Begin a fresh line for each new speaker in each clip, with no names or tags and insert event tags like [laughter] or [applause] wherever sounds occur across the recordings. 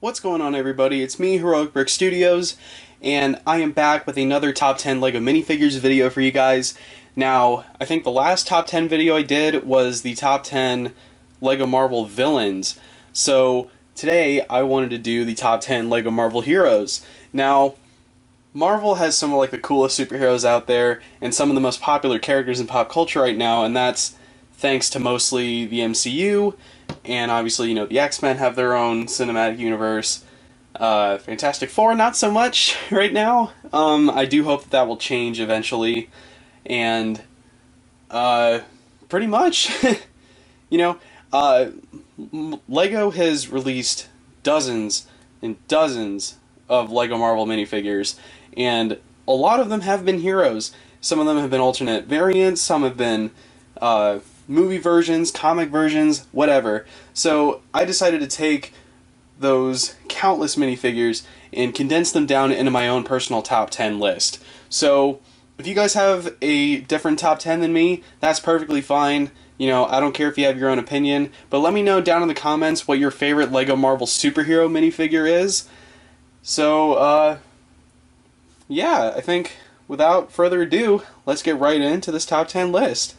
What's going on everybody? It's me, Heroic Brick Studios, and I am back with another top 10 LEGO minifigures video for you guys. Now, I think the last top 10 video I did was the top 10 LEGO Marvel villains. So, today I wanted to do the top 10 LEGO Marvel heroes. Now, Marvel has some of like the coolest superheroes out there and some of the most popular characters in pop culture right now, and that's thanks to mostly the MCU and obviously, you know, the X-Men have their own cinematic universe. Uh, Fantastic Four, not so much [laughs] right now. Um, I do hope that that will change eventually, and uh, pretty much, [laughs] you know, uh, Lego has released dozens and dozens of Lego Marvel minifigures, and a lot of them have been heroes. Some of them have been alternate variants, some have been uh, movie versions, comic versions, whatever. So I decided to take those countless minifigures and condense them down into my own personal top 10 list. So if you guys have a different top 10 than me, that's perfectly fine. You know, I don't care if you have your own opinion, but let me know down in the comments what your favorite LEGO Marvel superhero minifigure is. So, uh, yeah, I think without further ado, let's get right into this top 10 list.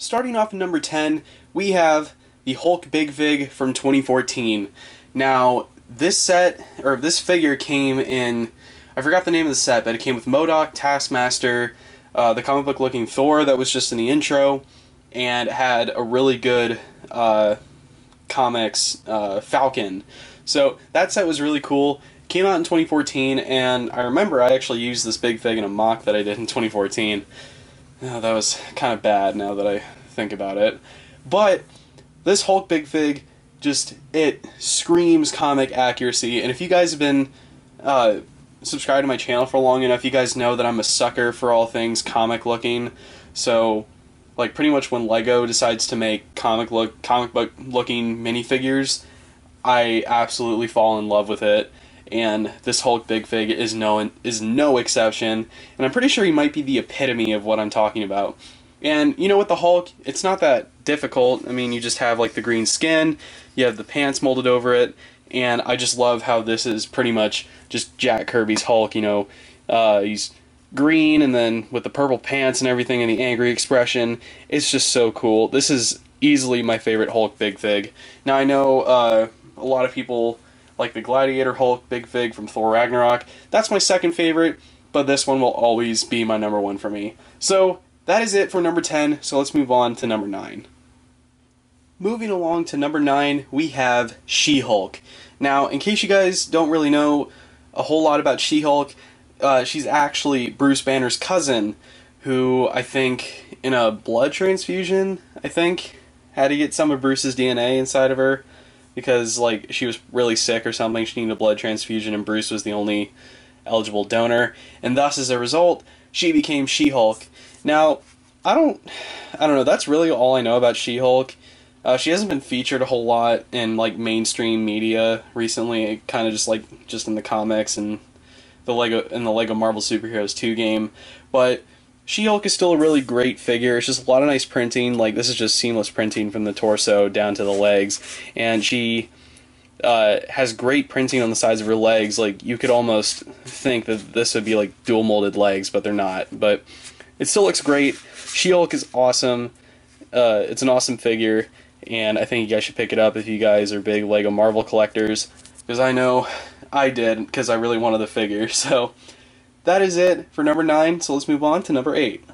Starting off at number 10, we have the Hulk Big Fig from 2014. Now, this set, or this figure came in, I forgot the name of the set, but it came with MODOK, Taskmaster, uh, the comic book looking Thor that was just in the intro, and had a really good uh, comics uh, Falcon. So that set was really cool. Came out in 2014, and I remember I actually used this big fig in a MOC that I did in 2014. Oh, that was kind of bad now that I think about it. But this Hulk Big Fig just it screams comic accuracy. And if you guys have been uh, subscribed to my channel for long enough, you guys know that I'm a sucker for all things comic looking. So, like pretty much when Lego decides to make comic look comic book looking minifigures, I absolutely fall in love with it and this Hulk Big Fig is no is no exception. And I'm pretty sure he might be the epitome of what I'm talking about. And you know, with the Hulk, it's not that difficult. I mean, you just have like the green skin, you have the pants molded over it, and I just love how this is pretty much just Jack Kirby's Hulk. You know, uh, he's green and then with the purple pants and everything and the angry expression. It's just so cool. This is easily my favorite Hulk Big Fig. Now I know uh, a lot of people like the Gladiator Hulk Big Fig from Thor Ragnarok. That's my second favorite, but this one will always be my number one for me. So that is it for number 10, so let's move on to number 9. Moving along to number 9, we have She-Hulk. Now, in case you guys don't really know a whole lot about She-Hulk, uh, she's actually Bruce Banner's cousin, who I think in a blood transfusion, I think, had to get some of Bruce's DNA inside of her because like she was really sick or something. She needed a blood transfusion, and Bruce was the only eligible donor, and thus as a result, she became She-Hulk. Now, I don't, I don't know. That's really all I know about She-Hulk. Uh, she hasn't been featured a whole lot in like mainstream media recently. Kind of just like just in the comics and the Lego in the Lego Marvel Superheroes 2 game, but she-Hulk is still a really great figure. It's just a lot of nice printing. Like this is just seamless printing from the torso down to the legs, and she uh, has great printing on the sides of her legs. Like you could almost think that this would be like dual molded legs, but they're not. But it still looks great. She-Hulk is awesome. Uh, it's an awesome figure, and I think you guys should pick it up if you guys are big Lego Marvel collectors, because I know I did because I really wanted the figure. [laughs] So that is it for number 9, so let's move on to number 8.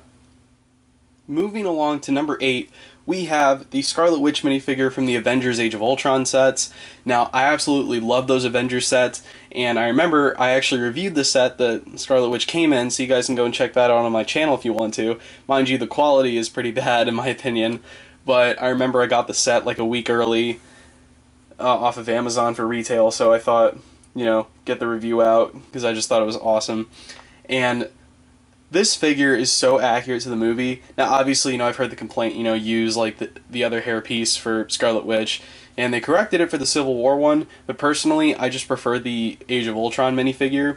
Moving along to number 8, we have the Scarlet Witch minifigure from the Avengers Age of Ultron sets. Now, I absolutely love those Avengers sets, and I remember I actually reviewed the set that Scarlet Witch came in, so you guys can go and check that out on my channel if you want to. Mind you, the quality is pretty [laughs] bad in my opinion, but I remember I got the set like a week early uh, off of Amazon for retail, so I thought, you know, get the review out, because I just thought it was awesome. And this figure is so accurate to the movie. Now, obviously, you know, I've heard the complaint, you know, use like the, the other hairpiece for Scarlet Witch, and they corrected it for the Civil War one, but personally, I just prefer the Age of Ultron minifigure.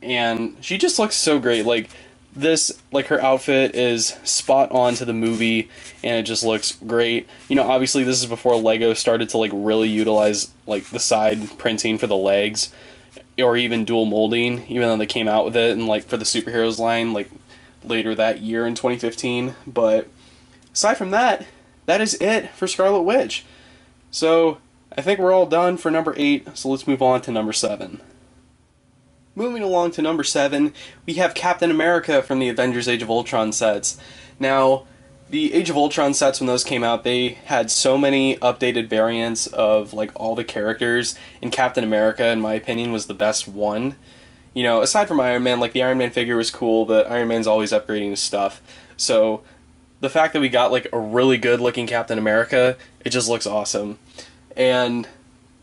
And she just looks so great. Like, this like her outfit is spot on to the movie and it just looks great you know obviously this is before lego started to like really utilize like the side printing for the legs or even dual molding even though they came out with it and like for the superheroes line like later that year in 2015 but aside from that that is it for scarlet witch. So i think we're all done for number eight so let's move on to number seven. Moving along to number seven, we have Captain America from the Avengers Age of Ultron sets. Now, the Age of Ultron sets, when those came out, they had so many updated variants of like all the characters, and Captain America, in my opinion, was the best one. You know, aside from Iron Man, like the Iron Man figure was cool, but Iron Man's always upgrading his stuff. So, the fact that we got like a really good looking Captain America, it just looks awesome. And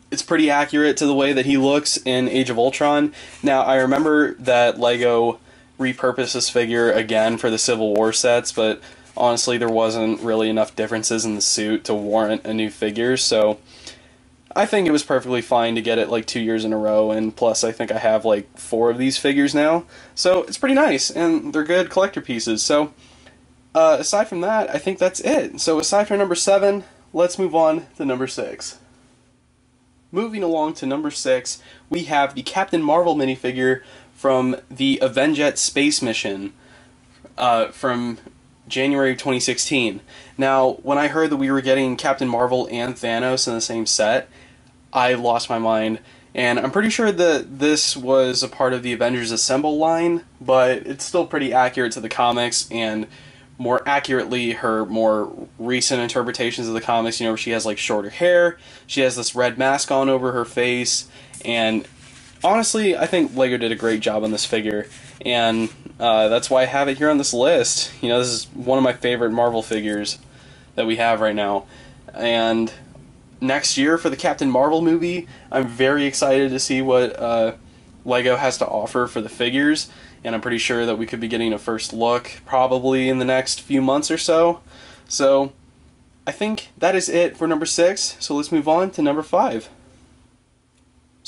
it's pretty accurate to the way that he looks in Age of Ultron. Now, I remember that Lego repurposed this figure again for the Civil War sets, but honestly, there wasn't really enough differences in the suit to warrant a new figure, so I think it was perfectly fine to get it like two years in a row, and plus, I think I have like four of these figures now, so it's pretty nice, and they're good collector pieces. So, uh, aside from that, I think that's it. So, aside from number seven, let's move on to number six. Moving along to number six, we have the Captain Marvel minifigure from the Avenjet space mission uh, from January of 2016. Now, when I heard that we were getting Captain Marvel and Thanos in the same set, I lost my mind. And I'm pretty sure that this was a part of the Avengers Assemble line, but it's still pretty accurate to the comics and more accurately her more recent interpretations of the comics, you know, where she has like shorter hair, she has this red mask on over her face, and honestly, I think Lego did a great job on this figure, and uh, that's why I have it here on this list. You know, this is one of my favorite Marvel figures that we have right now, and next year for the Captain Marvel movie, I'm very excited to see what uh, Lego has to offer for the figures and I'm pretty sure that we could be getting a first look probably in the next few months or so. So I think that is it for number six, so let's move on to number five.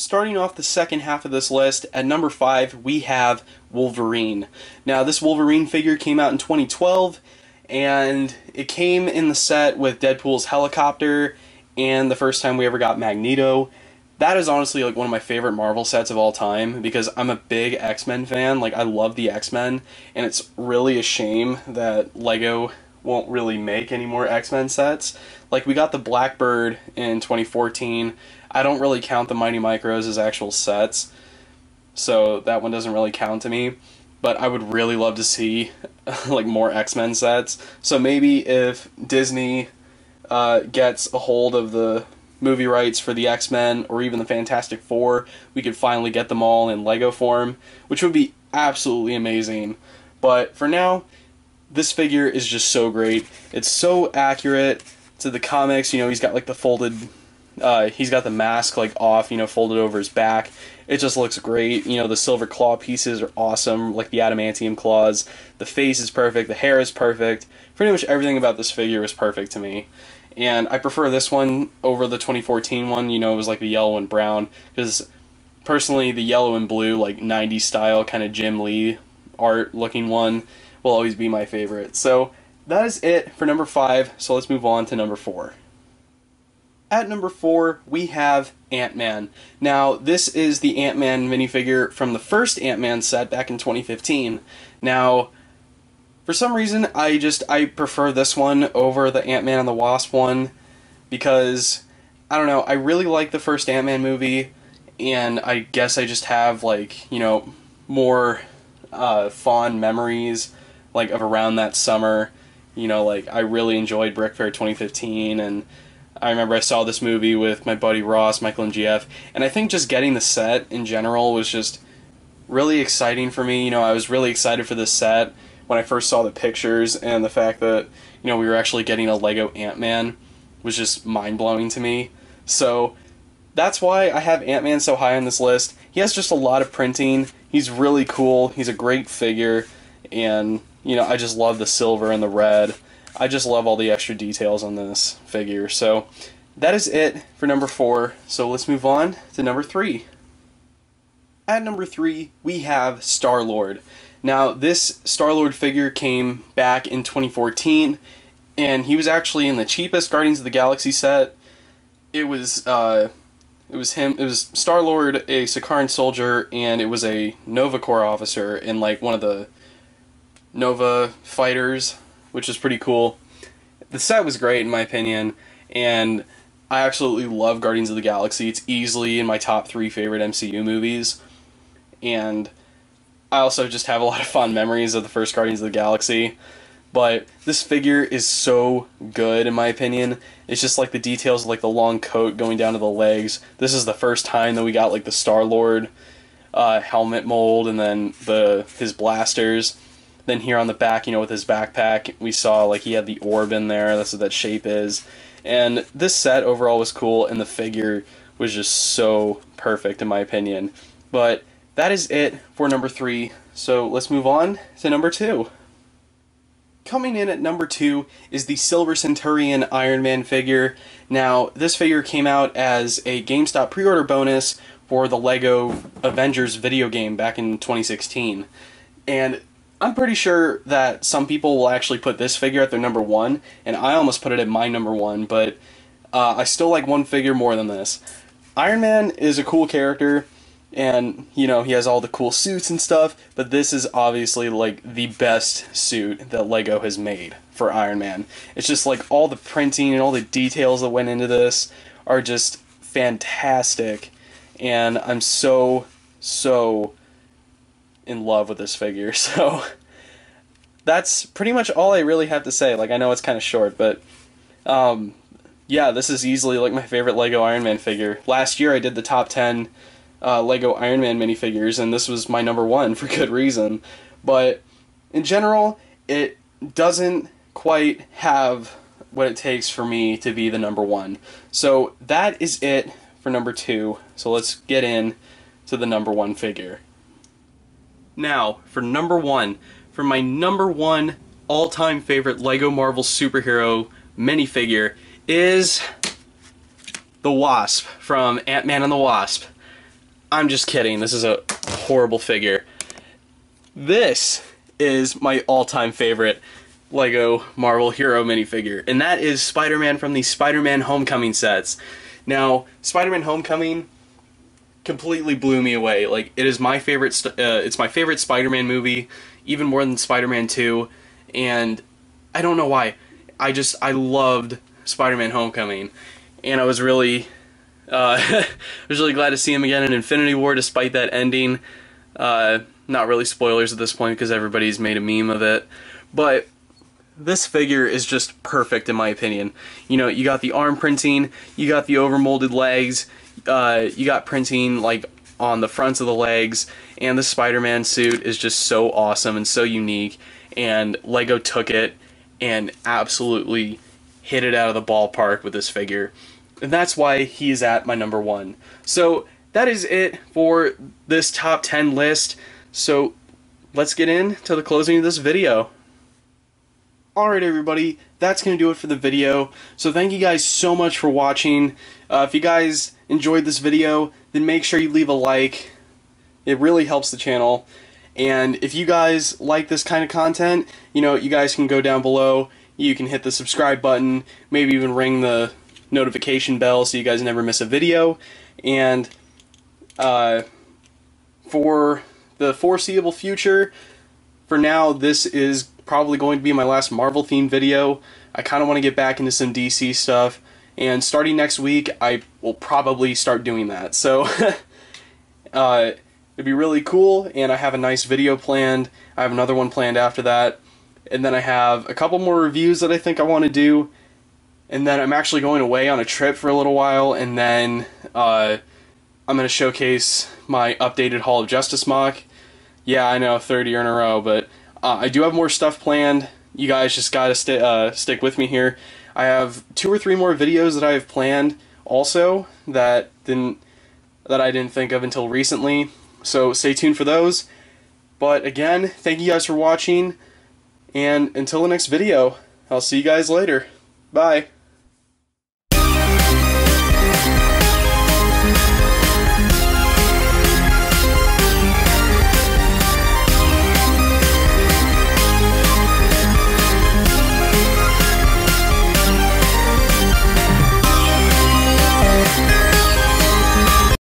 Starting off the second half of this list, at number five, we have Wolverine. Now, this Wolverine figure came out in 2012, and it came in the set with Deadpool's helicopter, and the first time we ever got Magneto, that is honestly like one of my favorite Marvel sets of all time because I'm a big X-Men fan. Like I love the X-Men and it's really a shame that Lego won't really make any more X-Men sets. Like we got the Blackbird in 2014. I don't really count the Mighty Micros as actual sets. So that one doesn't really count to me. But I would really love to see [laughs] like more X-Men sets. So maybe if Disney uh, gets a hold of the movie rights for the X Men or even the Fantastic Four, we could finally get them all in Lego form, which would be absolutely amazing. But for now, this figure is just so great. It's so accurate to the comics. You know, he's got like the folded, uh, he's got the mask like off, you know, folded over his back. It just looks great. You know, the silver claw pieces are awesome, like the adamantium claws. The face is perfect. The hair is perfect. Pretty much everything about this figure is perfect to me and I prefer this one over the 2014 one. You know, it was like the yellow and brown because personally, the yellow and blue, like 90s style kind of Jim Lee art looking one, will always be my favorite. So that is it for number five. So let's move on to number four. At number four, we have Ant Man. Now, this is the Ant Man minifigure from the first Ant Man set back in 2015. Now, for some reason, I just I prefer this one over the Ant Man and the Wasp one because I don't know. I really like the first Ant Man movie, and I guess I just have like you know more uh, fond memories like of around that summer. You know, like I really enjoyed BrickFair 2015, and I remember I saw this movie with my buddy Ross, Michael, and GF, and I think just getting the set in general was just really exciting for me. You know, I was really excited for this set when I first saw the pictures and the fact that you know we were actually getting a Lego Ant Man was just mind blowing to me. So that's why I have Ant Man so high on this list. He has just a lot of printing. He's really cool. He's a great figure, and you know I just love the silver and the red. I just love all the extra details on this figure. So that is it for number four. So let's move on to number three. At number three, we have Star Lord. Now, this Star Lord figure came back in 2014, and he was actually in the cheapest Guardians of the Galaxy set. It was uh, it was him. It was Star Lord, a Sakaran soldier, and it was a Nova Corps officer in like one of the Nova fighters, which is pretty cool. The set was great in my opinion, and I absolutely love Guardians of the Galaxy. It's easily in my top three favorite MCU movies, and I also just have a lot of fond memories of the first Guardians of the Galaxy. But this figure is so good in my opinion. It's just like the details like the long coat going down to the legs. This is the first time that we got like the Star Lord uh, helmet mold and then the his blasters. Then here on the back, you know, with his backpack, we saw like he had the orb in there. That's what that shape is. And this set overall was cool, and the figure was just so perfect in my opinion. But that is it for number three. So let's move on to number two. Coming in at number two is the Silver Centurion Iron Man figure. Now, this figure came out as a GameStop pre-order bonus for the LEGO Avengers video game back in 2016. And I'm pretty sure that some people will actually put this figure at their number one, and I almost put it at my number one, but uh, I still like one figure more than this. Iron Man is a cool character and you know he has all the cool suits and stuff but this is obviously like the best suit that lego has made for iron man it's just like all the printing and all the details that went into this are just fantastic and i'm so so in love with this figure [laughs] so that's pretty much all i really have to say like i know it's kind of short but um yeah this is easily like my favorite lego iron man figure last year i did the top 10 uh, Lego Iron Man minifigures, and this was my number one [laughs] for good reason. But in general, it doesn't quite have what it takes for me to be the number one. So that is it for number two. So let's get in to the number one figure. Now, for number one, for my number one all-time favorite Lego Marvel superhero minifigure is the Wasp from Ant-Man and the Wasp. I'm just kidding. This is a horrible figure. This is my all-time favorite Lego Marvel Hero minifigure, and that is Spider-Man from the Spider-Man Homecoming sets. Now, Spider-Man Homecoming completely blew me away. Like, it is my favorite. Uh, it's my favorite Spider-Man movie, even more than Spider-Man 2, and I don't know why. I just I loved Spider-Man Homecoming, and I was really uh, [laughs] I was really glad to see him again in Infinity War despite that ending. Uh, not really spoilers at this point because everybody's made a meme of it. But this figure is just perfect in my opinion. You know, you got the arm printing, you got the overmolded legs, uh, you got printing like on the fronts of the legs, and the Spider-Man suit is just so awesome and so unique. And Lego took it and absolutely hit it out of the ballpark with this figure and that's why he's at my number one. So that is it for this top 10 list. So let's get into the closing of this video. Alright everybody, that's going to do it for the video. So thank you guys so much for watching. Uh, if you guys enjoyed this video, then make sure you leave a like. It really helps the channel. And if you guys like this kind of content, you know, you guys can go down below. You can hit the subscribe button, maybe even ring the notification bell so you guys never miss a video. And uh, for the foreseeable future, for now, this is probably going to be my last Marvel themed video. I kind of want to get back into some DC stuff. And starting next week, I will probably start doing that. So, [laughs] uh, it'd be really cool, and I have a nice video planned. I have another one planned after that. And then I have a couple more reviews that I think I want to do and then I'm actually going away on a trip for a little while, and then uh, I'm going to showcase my updated Hall of Justice MOC. Yeah, I know, third year in a row, but uh, I do have more stuff planned. You guys just got to st uh, stick with me here. I have two or three more videos that I have planned also that didn't that I didn't think of until recently. So stay tuned for those. But again, thank you guys for watching, and until the next video, I'll see you guys later. Bye.